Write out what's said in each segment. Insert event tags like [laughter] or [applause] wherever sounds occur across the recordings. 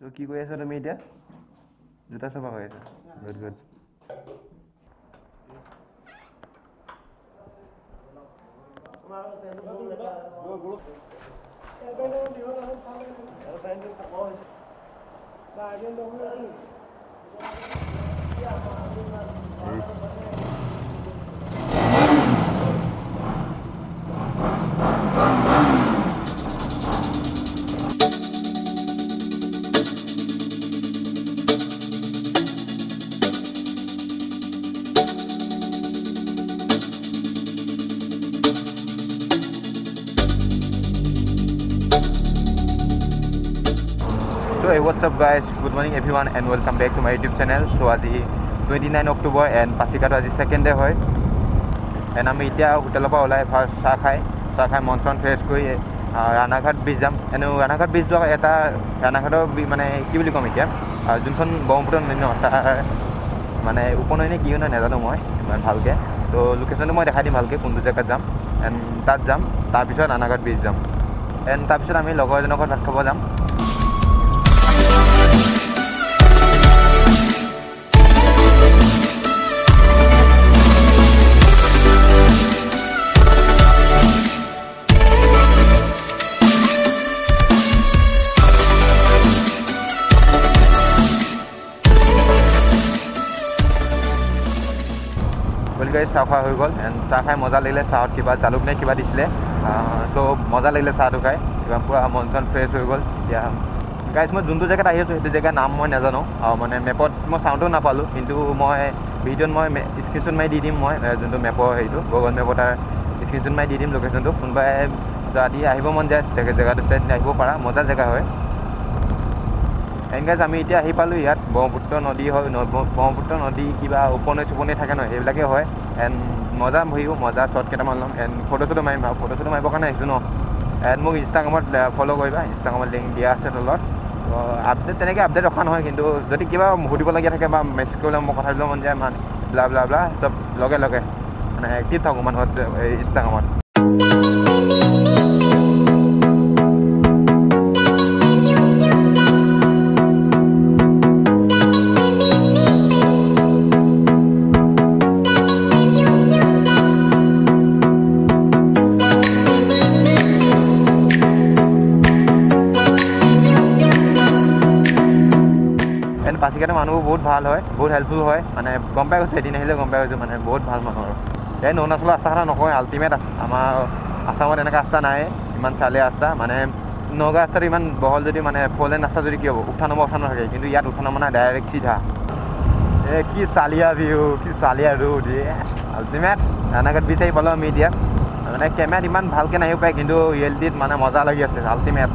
চ' কি কৰি আছা তুমি এতিয়া? জোতা চফা কৰি আছা। Good good So hey, what's up guys? Good morning everyone and welcome back to my YouTube channel. So আজি 29 অক্টোবৰ এণ্ড পাচিঘাটৰ আজি ছেকেণ্ড ডে হয় এণ্ড আমি এতিয়া হোটেলৰ পৰা ওলাই ফাৰ্ষ্ট চাহ খাই চাহ খাই মন চন ফ্ৰেছ কৰি ৰাণাঘাট ব্ৰিজ যাম এনেও ৰাণাঘাট ব্ৰিজ যোৱা এটা ৰাণাঘাটৰ মানে কি বুলি ক'ম এতিয়া যোনখন ব্ৰহ্মপুত্ৰ নদী ন তাৰ মানে উপনৈ নে কি হয় নাজানো মই ইমান ভালকৈ ত' লোকেশ্যনটো মই দেখাই দিম ভালকৈ কোনটো জেগাত যাম এণ্ড তাত যাম তাৰপিছত ৰাণাঘাট ব্ৰিজ যাম এণ্ড তাৰপিছত আমি লগৰ এজনৰ ঘৰত ভাত খাব যাম। চাহ খোৱা হৈ গ'ল এণ্ড চাহ খাই মজা লাগিলে চাহত কিবা জালুক নে কিবা দিছিলে। চ' মজা লাগিলে চাহটো খাই। কিবা পূৰা মন চন ফ্ৰেছ হৈ গ'ল। এতিয়া গাইজ মই যোনটো জেগাত আহি আছোঁ সেইটো জেগাৰ নাম মই নাজানো। আৰু মানে মেপত মই চাউণ্ডো নাপালোঁ কিন্তু মই ভিডিঅ'ত মই স্ক্ৰীনশ্বট মাৰি দি দিম মই যোনটো মেপৰ হেৰিটো গুগল মেপৰ তাৰ স্ক্ৰীনশ্বট মাৰি দি দিম লোকেশ্যনটো কোনোবাই যদি আহিব মন যায় জেগা জেগাটো চাই আহিব পাৰা মজা জেগা হয়। এণ্ড গাইজ আমি এতিয়া আহি পালোঁ ইয়াত। ব্ৰহ্মপুত্ৰ নদী হয় ব্ৰহ্মপুত্ৰ নদী কিবা উপনৈ চুপনৈ থাকে ন সেইবিলাকে হয়। এণ্ড মজা ভিউ মজা শ্বট কেইটামান ল'ম। এণ্ড ফটো চটো মাৰিম আৰু ফটো চটো মাৰিবৰ কাৰণে আহিছোঁ ন। এণ্ড মোক ইনষ্টাগ্ৰামত ফ'ল' কৰিবা। ইনষ্টাগ্ৰামত লিংক দিয়া আছে তলত। আপডেট তেনেকৈ আপডেট ৰখা নহয় কিন্তু যদি কিবা সুধিবলগীয়া থাকে বা মেছেজ কৰিলে মোক কথা দিব মন যায় মানে ব্লা ব্লা ব্লা চব লগে লগে। মানে এক্টিভ থাকোঁ মানে হোৱাটছএপ এই ইনষ্টাগ্ৰামত। পাচিঘাটৰ মানুহবোৰ বহুত ভাল হয় বহুত হেল্পফুল হয়। মানে গম পাই গৈছোঁ এদিন আহিলে গম পাই গৈছোঁ মানে বহুত ভাল মানুহ আৰু। এই অৰুণাচলৰ ৰাস্তা কথা নকওঁ আল্টিমেট আমাৰ আছামত এনেকুৱা ৰাস্তা নাই ইমান চালে ৰাস্তা মানে নগাঁও ৰাস্তাটো ইমান বহল যদি মানে ফ'ৰ লেন ৰাস্তা যদি কি হ'ব? উঠা নমা উঠা নাথাকে কিন্তু ইয়াত উঠা নমা নাই ডাইৰেক্ট চিধা। এ কি চালিয়া ভিউ কি চালিয়া এ আল্টিমেট ৰাণাঘাট বিচাৰি পালোঁ আমি এতিয়া। মানে কেমেৰাত ইমান ভালকৈ নাহিব পাৰে কিন্তু ৰিয়েলিটিত মানে মজা লাগি আছে আল্টিমেট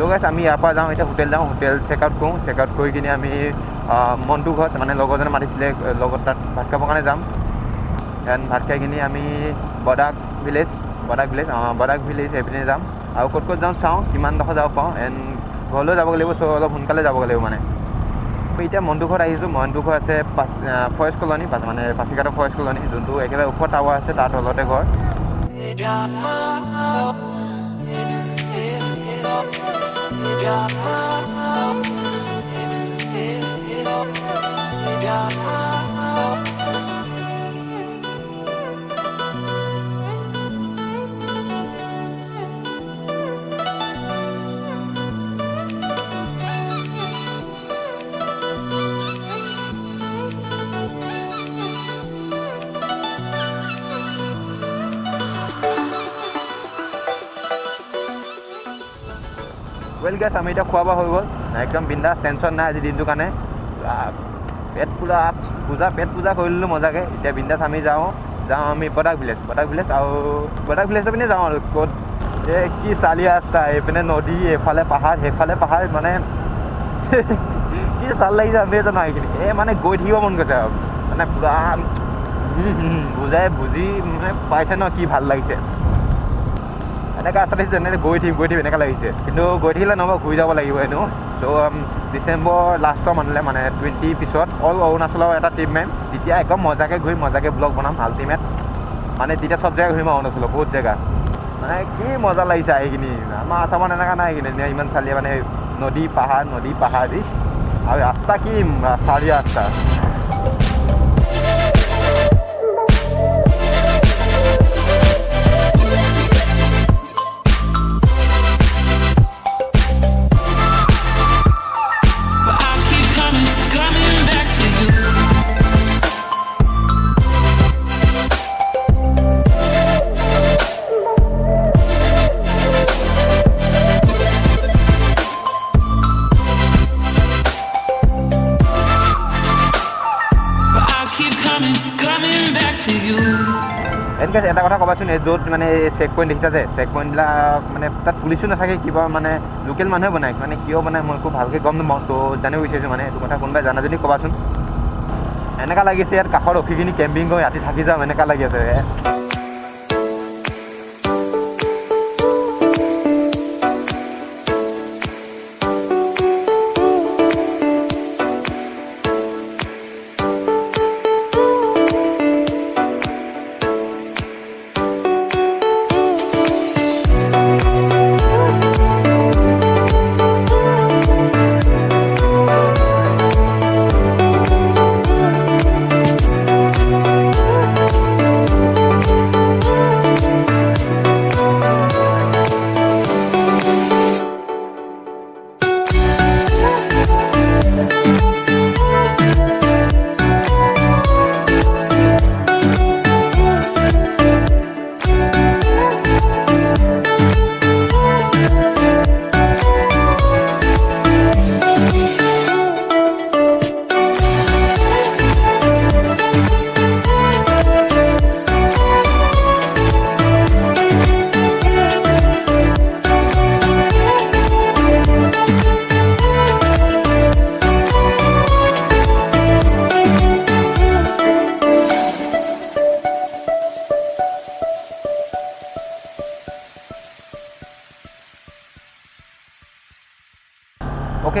ত' গাইছ আমি ইয়াৰ পৰা যাওঁ এতিয়া হোটেল যাওঁ হোটেল চেক আউট কৰোঁ চেক আউট কৰি কিনে আমি মণ্টু ঘৰত মানে লগৰজনে মাতিছিলে লগত তাত ভাত খাবৰ কাৰণে যাম। এণ্ড ভাত খাই কিনি আমি Bodak village Bodak village Bodak village সেইপিনে যাম। আৰু ক'ত ক'ত যাওঁ চাওঁ কিমানডোখৰ যাব পাৰোঁ এণ্ড ঘৰলৈ যাব লাগিব চ' অলপ সোনকালে যাব লাগিব মানে। আমি এতিয়া মণ্টু ঘৰত আহিছোঁ মণ্টু ঘৰ আছে পাচ ফৰেষ্ট কলনি মানে পাচিঘাটৰ ফৰেষ্ট কলনি যোনটো একেবাৰে ওখ টাৱাৰ আছে তাৰ তলতে ঘৰ। got my ৱেল গেছ আমি এতিয়া খোৱা বোৱা হৈ গ'ল। একদম বিন্দাছ টেনশ্যন নাই আজি দিনটোৰ কাৰণে। পেট পূৰা পূজা পেট পূজা কৰি ল'লোঁ মজাকৈ। এতিয়া বিন্দাছ আমি যাওঁ যাওঁ আমি প্ৰডাক্ট ভিলেজ প্ৰডাক্ট ভিলেজ আৰু প্ৰডাক্ট ভিলেজৰ পিনে যাওঁ আৰু ক'ত এই কি চালি ৰাস্তা এইপিনে নদী এইফালে পাহাৰ সেইফালে পাহাৰ মানে [laughs] কি চাল লাগিছে আমি জানো এইখিনি এই মানে গৈ থাকিব মন গৈছে আৰু। মানে পূৰা বুজাই বুজি মানে পাইছে ন কি ভাল লাগিছে। এনেকৈ দেখিছে এনেকৈ গৈ থাকিম গৈ থাকিম এনেকৈ লাগিছে। কিন্তু গৈ থাকিলে নহ'ব ঘূৰি যাব লাগিব এনেও চ' ডিচেম্বৰ লাষ্টৰ মানলৈ মানে টুৱেণ্টি পিছত অল অৰুণাচলৰ এটা ট্ৰিপ মাৰিম তেতিয়া একদম মজাকৈ ঘূৰিম মজাকৈ ব্লগ বনাম আল্টিমেট মানে তেতিয়া চব জেগা ঘূৰিম অৰুণাচলৰ বহুত জেগা। মানে কি মজা লাগিছে আহিখিনি আমাৰ আছামত এনেকুৱা নাই কিন্তু ইমান চালিয়ে মানে নদী পাহাৰ নদী পাহাৰ দিছ আৰু ৰাস্তা কি চাৰি ৰাস্তা। এনেকৈ এটা কথা ক'বাচোন এই য'ত মানে চেক পইণ্ট দেখিছা যে চেক পইণ্টবিলাক মানে তাত পুলিচো নাথাকে কিবা মানে লোকেল মানুহে বনায় মানে কিয় বনায় মই একো ভালকৈ গম নাপাওঁ চ' জানিব বিচাৰিছোঁ মানে এইটো কথা কোনোবাই জানা যদি ক'বাচোন। এনেকুৱা লাগিছে ইয়াত কাষত ৰখিখিনি কেম্পিং কৰি ৰাতি থাকি যাম এনেকুৱা লাগি আছে।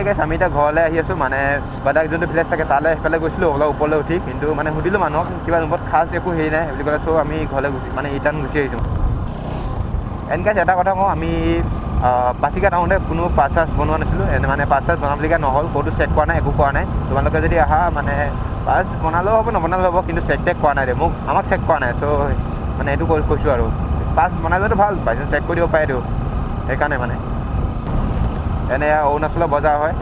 অ'কে গাইছ আমি এতিয়া ঘৰলৈ আহি আছোঁ মানে বাদাক যোনটো ভিলেজ থাকে তালৈ সেইফালে গৈছিলোঁ অলপ ওপৰলৈ উঠি কিন্তু মানে সুধিলোঁ মানুহক কিবা ৰুমত খাচ একো হেৰি নাই বুলি ক'লে চ' আমি ঘৰলৈ গুচি মানে ৰিটাৰ্ণ গুচি আহিছোঁ। এনকাজ এটা কথা কওঁ আমি পাচিঘাট আহোঁতে কোনো পাছ চাছ বনোৱা নাছিলোঁ মানে পাছ চাছ বনাবলগীয়া নহ'ল ক'তো চেক কৰা নাই একো কৰা নাই। তোমালোকে যদি আহা মানে পাছ বনালেও হ'ব নবনালেও হ'ব কিন্তু চেক টেক কৰা নাই দে মোক আমাক চেক কৰা নাই চ' মানে এইটো কৈছোঁ আৰু। পাছ বনালেতো ভাল বাইচাঞ্চ চেক কৰি দিব পাৰেতো সেইকাৰণে মানে। এনে অৰুণাচলৰ বজাৰ হয়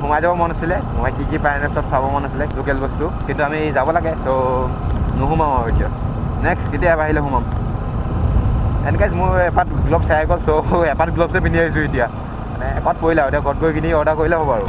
সোমাই যাব মন আছিলে সোমাই কি কি পায় এনে চব চাব মন আছিলে লোকেল বস্তু কিন্তু আমি যাব লাগে ত' নোসোমাওঁ আৰু এতিয়া। নেক্সট কেতিয়াবা আহিলে সোমাম? এনেকৈ মোৰ এপাত গ্লভছ চাই গ'ল চ' এপাত গ্লভছে পিন্ধি আহিছোঁ এতিয়া। মানে এপাত পৰিলে আৰু এতিয়া ঘৰত গৈ কিনি অৰ্ডাৰ কৰিলে হ'ব আৰু।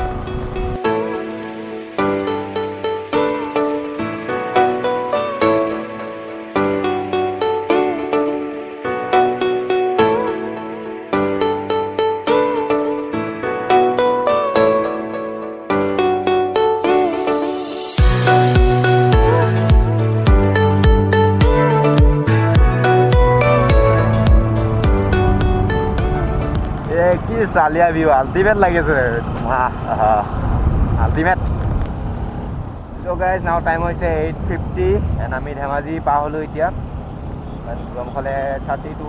কি চালিয়া ভিউ আল্টিমেট লাগিছে। Ultimate. So' guys now time হৈছে এইট ফিফটি এণ্ড আমি ধেমাজি পাৰ হ'লোঁ এতিয়া। গৰমফালে থাৰ্টি টু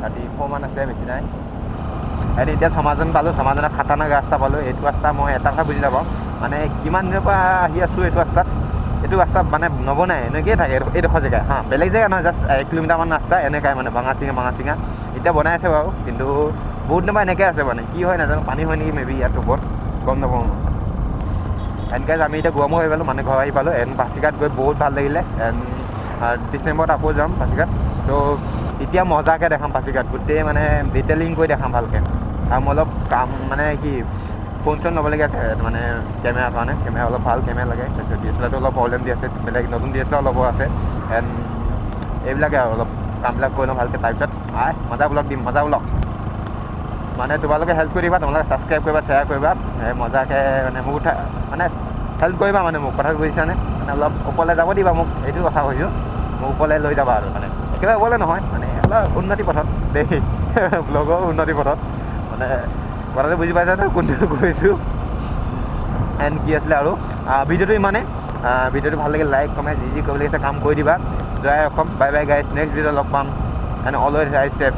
থাৰ্টি ফ'ৰ মান আছে বেছি নাই। এণ্ড এতিয়া সমাজন পালোঁ সমাজনত খাটাৰনাক ৰাস্তা পালোঁ। এইটো ৰাস্তা মই এটা কথা বুজি নাপাওঁ। মানে কিমান দিনৰ পৰা আহি আছোঁ এইটো ৰাস্তাত? এইটো ৰাস্তা মানে নবনাই এনেকৈয়ে থাকে। এইডোখৰ জেগা। হা বেলেগ জেগা নহয় জাষ্ট এক কিলোমিটাৰমান ৰাস্তা এনেকুৱাই মানে ভাঙা চিঙা ভাঙা চিঙা। এতিয়া বনাই আছে বাৰু কিন্তু বহুত দিনৰ পৰা এনেকৈ আছে মানে। কি হয় নাজানো পানী হয় নেকি মেবি ইয়াত ওপৰত গম নাপাওঁ। মই এনেকৈ আমি এতিয়া গুৱামো হৈ পালোঁ মানে ঘৰ আহি পালোঁ। এণ্ড পাচিঘাট গৈ বহুত ভাল লাগিলে। এণ্ড ডিচেম্বৰত আকৌ যাম পাচিঘাট ত' এতিয়া মজাকৈ দেখাম পাচিঘাট গোটেই মানে ডিটেইলিং কৰি দেখাম ভালকৈ। আৰু মোৰ অলপ কাম মানে কি ফোন চোন ল'বলগীয়া আছে মানে কেমেৰাৰ কাৰণে। কেমেৰা অলপ ভাল কেমেৰা লাগে। তাৰপিছত ডি এছ এল আৰটো অলপ প্ৰব্লেম দি আছে বেলেগ নতুন ডি এছ এল আৰ ল'ব আছে। এণ্ড এইবিলাকে আৰু অলপ কামবিলাক কৰি লওঁ ভালকৈ। তাৰপিছত আই মজা ব্লগ দিম মজা ব্লগ মানে তোমালোকে হেল্প কৰি দিবা তোমালোকে ছাবস্ক্ৰাইব কৰিবা শ্বেয়াৰ কৰিবা। মজাকৈ মানে মোক উঠা মানে হেল্প কৰিবা মানে মোক কথাটো বুজিছানে? মানে অলপ ওপৰলৈ যাব দিবা মোক এইটো কথা কৈছোঁ। মোক ওপৰলৈ লৈ যাবা আৰু মানে। একেবাৰে ওপৰলৈ নহয় মানে অলপ উন্নতি পথত দেই। [laughs] ব্লগৰ উন্নতি পথত। মানে কথাটো বুজি পাইছা নহয় কোনটো কৈছোঁ? এণ্ড কি আছিলে আৰু? ভিডিঅ'টো ইমানে আহ, ভিডিঅ'টো ভাল লাগিলে লাইক কমেণ্ট যি যি কৰিব লাগিছে কাম কৰি দিবা। জয় অসম বাই বাই গাইছ নেক্সট ভিডিঅ' লগ পাম। And always I chef